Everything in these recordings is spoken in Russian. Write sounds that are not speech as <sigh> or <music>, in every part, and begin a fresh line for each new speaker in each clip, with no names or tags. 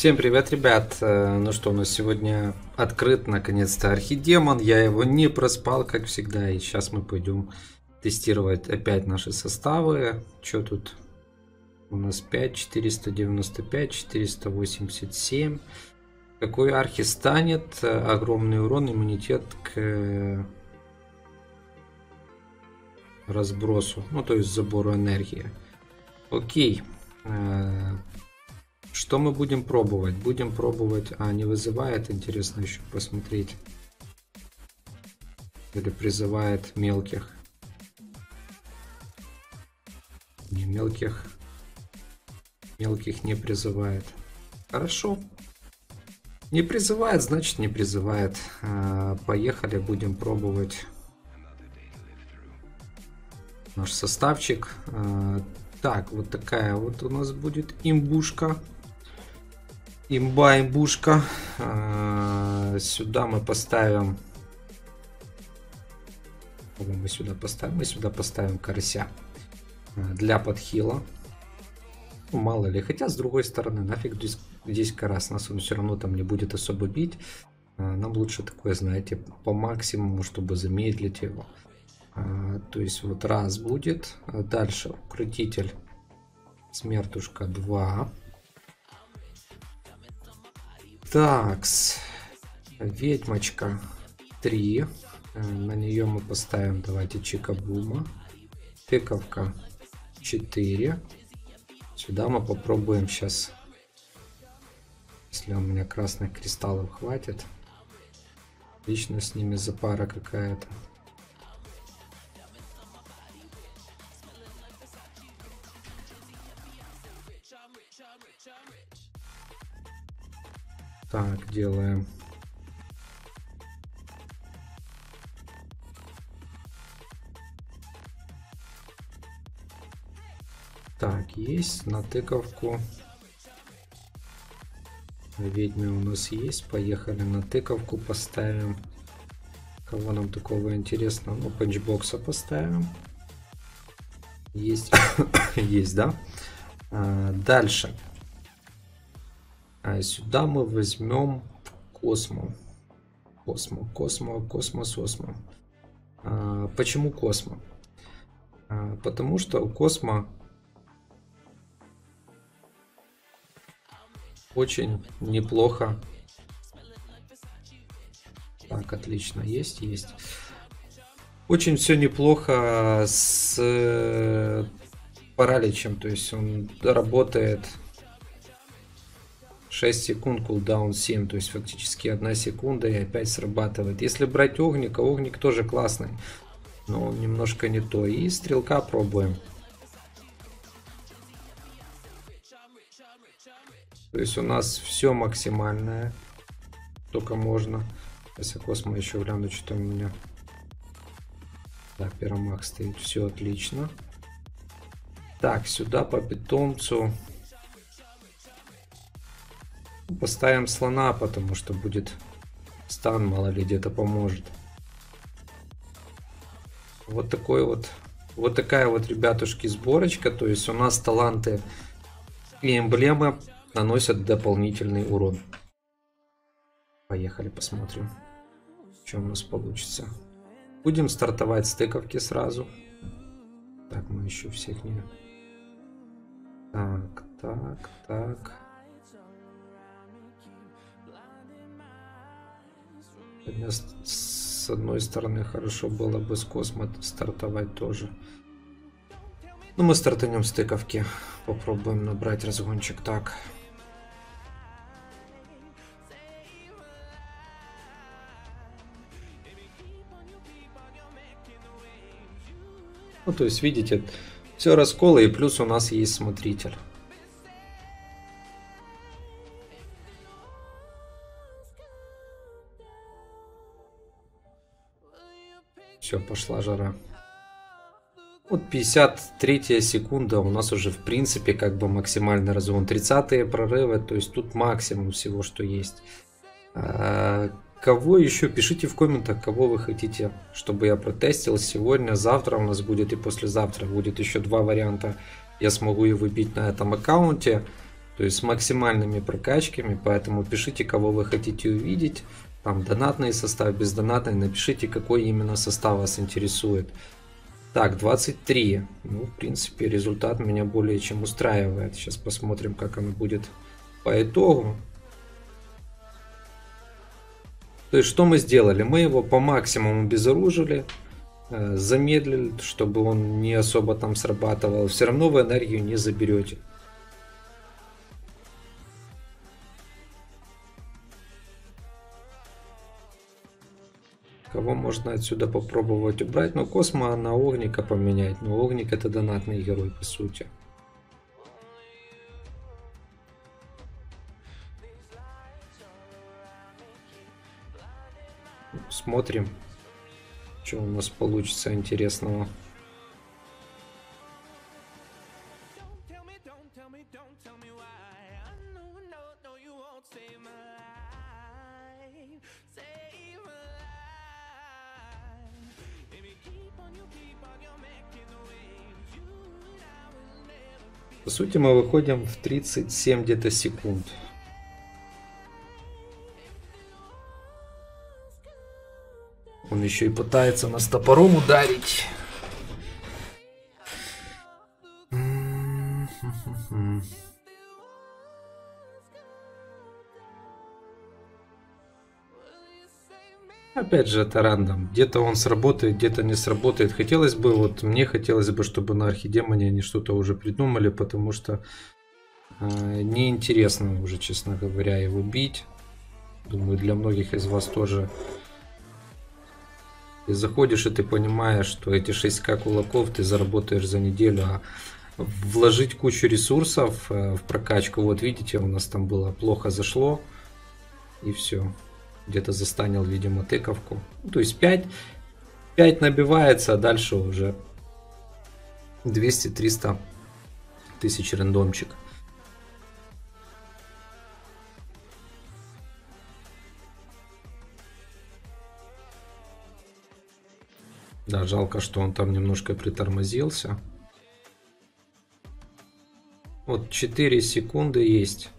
Всем привет, ребят! Э, ну что, у нас сегодня открыт наконец-то архидемон. Я его не проспал, как всегда. И сейчас мы пойдем тестировать опять наши составы. Что тут? У нас 5, 495, 487. Какой архи станет? Огромный урон, иммунитет к разбросу. Ну, то есть забору энергии. Окей. Что мы будем пробовать? Будем пробовать... А, не вызывает, интересно еще посмотреть. Или призывает мелких. Не, мелких... Мелких не призывает. Хорошо. Не призывает, значит не призывает. А, поехали, будем пробовать наш составчик. А, так, вот такая вот у нас будет имбушка. Имба, имбушка. А, сюда мы поставим... Мы сюда поставим? Мы сюда поставим карася а, для подхила. Ну, мало ли. Хотя, с другой стороны, нафиг здесь, здесь карас. Нас он все равно там не будет особо бить. А, нам лучше такое, знаете, по максимуму, чтобы замедлить его. То есть вот раз будет. Дальше укротитель смертушка 2. Такс. Ведьмочка 3. Э, на нее мы поставим, давайте, чикабума. Тыковка 4. Сюда мы попробуем сейчас, если у меня красных кристаллов хватит. Лично с ними запара какая-то. Так, делаем. Так, есть на тыковку. Ведьмы у нас есть. Поехали на тыковку поставим. Кого нам такого интересного? Ну, панчбокса поставим. Есть. <coughs> есть, да? А, дальше. А сюда мы возьмем Космо. Космо, Космо, Космос, Осмо. А, почему Космо? А, потому что у Космо очень неплохо. Так, отлично, есть, есть. Очень все неплохо с параличем, то есть он работает 6 секунд, кулдаун 7, то есть фактически 1 секунда и опять срабатывает. Если брать огника, огник тоже классный, но он немножко не то. И стрелка пробуем. То есть у нас все максимальное, только можно. Сейчас я космо еще гляну, что у меня. Да, пиромах стоит, все отлично. Так, сюда по питомцу Поставим слона, потому что будет стан, мало ли где-то поможет. Вот такой вот, вот такая вот, ребятушки, сборочка. То есть у нас таланты и эмблемы наносят дополнительный урон. Поехали, посмотрим, что у нас получится. Будем стартовать с тыковки сразу. Так, мы еще всех не... Так, так, так. С одной стороны, хорошо было бы с космо стартовать тоже. Ну, мы стартанем с тыковки. Попробуем набрать разгончик так. Ну, то есть, видите, все расколы, и плюс у нас есть смотритель. Все, пошла жара. Вот 53 секунда у нас уже в принципе как бы максимальный разгон. 30 прорывы, то есть тут максимум всего, что есть. А, кого еще? Пишите в комментах, кого вы хотите, чтобы я протестил сегодня, завтра у нас будет и послезавтра будет еще два варианта. Я смогу его бить на этом аккаунте. То есть с максимальными прокачками, поэтому пишите, кого вы хотите увидеть. Там донатный состав, бездонатный, напишите, какой именно состав вас интересует. Так, 23. Ну, в принципе, результат меня более чем устраивает. Сейчас посмотрим, как оно будет по итогу. То есть, что мы сделали? Мы его по максимуму безоружили, э, замедлили, чтобы он не особо там срабатывал. Все равно вы энергию не заберете. Кого можно отсюда попробовать убрать? Ну, Космо на Огника поменять. Но Огник это донатный герой, по сути. Смотрим, что у нас получится интересного. По сути, мы выходим в 37 где-то секунд. Он еще и пытается нас топором ударить. Опять же, это рандом. Где-то он сработает, где-то не сработает. Хотелось бы, вот мне хотелось бы, чтобы на Архидемоне они что-то уже придумали, потому что э, неинтересно уже, честно говоря, его бить. Думаю, для многих из вас тоже. Ты заходишь и ты понимаешь, что эти 6к кулаков ты заработаешь за неделю, а вложить кучу ресурсов э, в прокачку, вот видите, у нас там было плохо зашло, и все где-то застанил, видимо, тыковку. Ну, то есть 5, 5 набивается, а дальше уже 200-300 тысяч рандомчик. Да, жалко, что он там немножко притормозился. Вот 4 секунды есть.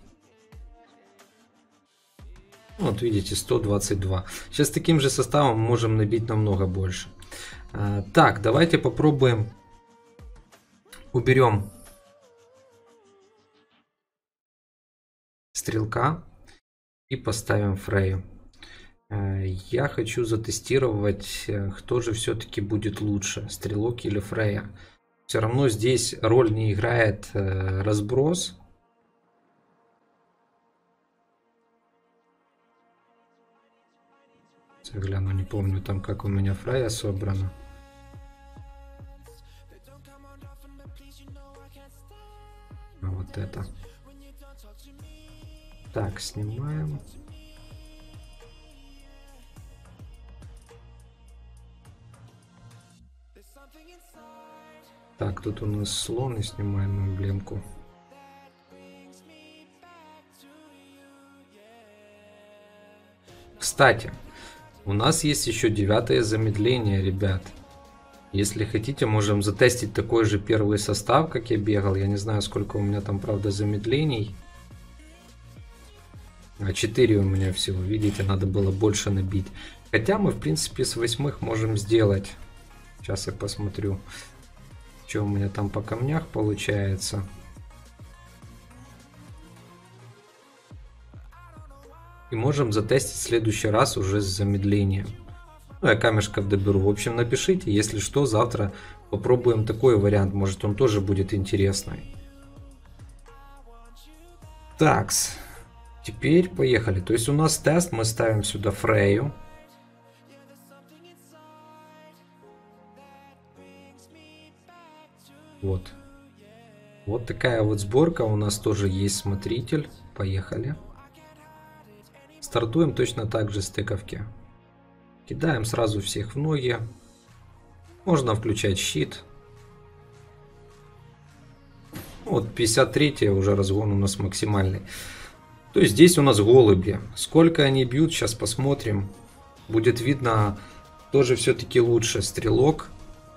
Вот видите, 122. Сейчас таким же составом можем набить намного больше. А, так, давайте попробуем. Уберем стрелка и поставим Фрею. А, я хочу затестировать, э, кто же все-таки будет лучше, стрелок или Фрея. Все равно здесь роль не играет э, разброс. Я гляну, не помню там, как у меня фрая собрана. А вот это. Так, снимаем. Так, тут у нас слон и снимаем эмблемку. Кстати, у нас есть еще девятое замедление, ребят. Если хотите, можем затестить такой же первый состав, как я бегал. Я не знаю, сколько у меня там, правда, замедлений. А 4 у меня всего, видите, надо было больше набить. Хотя мы, в принципе, с восьмых можем сделать. Сейчас я посмотрю, что у меня там по камнях получается. И можем затестить в следующий раз уже с замедлением. Ну, я камешков доберу. В общем, напишите, если что, завтра попробуем такой вариант. Может, он тоже будет интересный. Такс. Теперь поехали. То есть у нас тест, мы ставим сюда Фрею. Вот. Вот такая вот сборка. У нас тоже есть смотритель. Поехали. Стартуем точно так же с тыковки. Кидаем сразу всех в ноги. Можно включать щит. Вот 53 уже разгон у нас максимальный. То есть здесь у нас голуби. Сколько они бьют, сейчас посмотрим. Будет видно, тоже все-таки лучше стрелок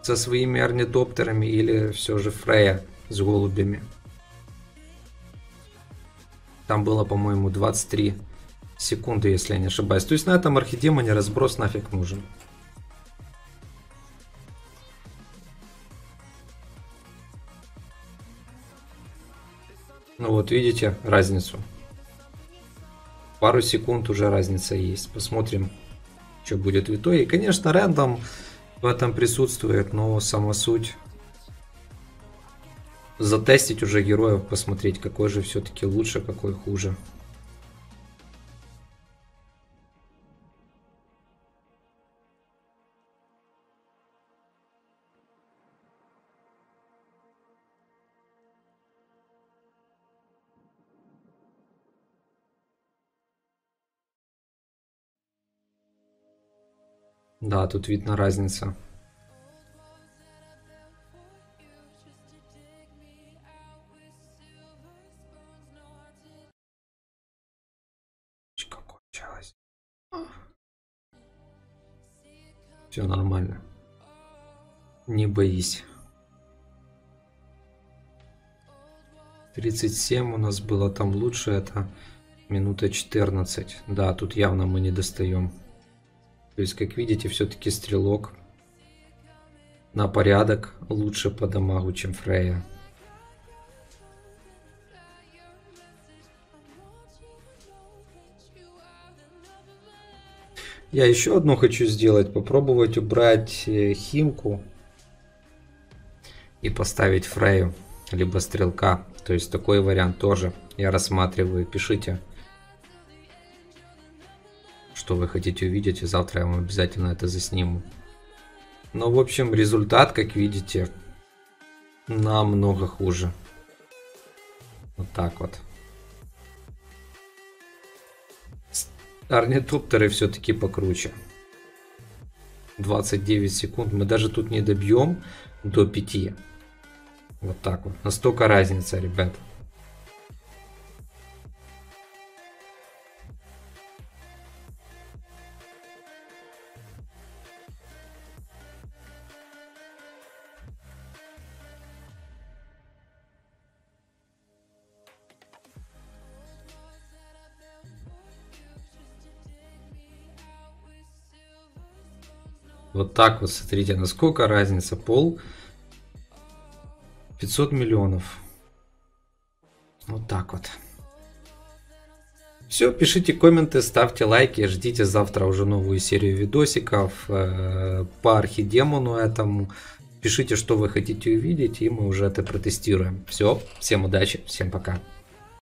со своими орнитоптерами или все же Фрея с голубями. Там было, по-моему, 23 секунды, если я не ошибаюсь. То есть на этом архидемоне разброс нафиг нужен. Ну вот видите разницу. Пару секунд уже разница есть. Посмотрим, что будет в итоге. Конечно, рандом в этом присутствует, но сама суть затестить уже героев, посмотреть, какой же все-таки лучше, какой хуже. Да, тут видно разница. Кончалось. Все нормально. Не боись. 37 у нас было там лучше, это минута 14. Да, тут явно мы не достаем. То есть, как видите, все-таки стрелок на порядок лучше по дамагу, чем Фрея. Я еще одно хочу сделать, попробовать убрать э, Химку и поставить Фрею, либо Стрелка. То есть такой вариант тоже я рассматриваю. Пишите что вы хотите увидеть, и завтра я вам обязательно это засниму. Но, в общем, результат, как видите, намного хуже. Вот так вот. Орнитоптеры все-таки покруче. 29 секунд. Мы даже тут не добьем до 5. Вот так вот. Настолько разница, ребят. Вот так вот, смотрите, насколько разница. Пол 500 миллионов. Вот так вот. Все, пишите комменты, ставьте лайки, ждите завтра уже новую серию видосиков э, по архидемону этому. Пишите, что вы хотите увидеть, и мы уже это протестируем. Все, всем удачи, всем пока.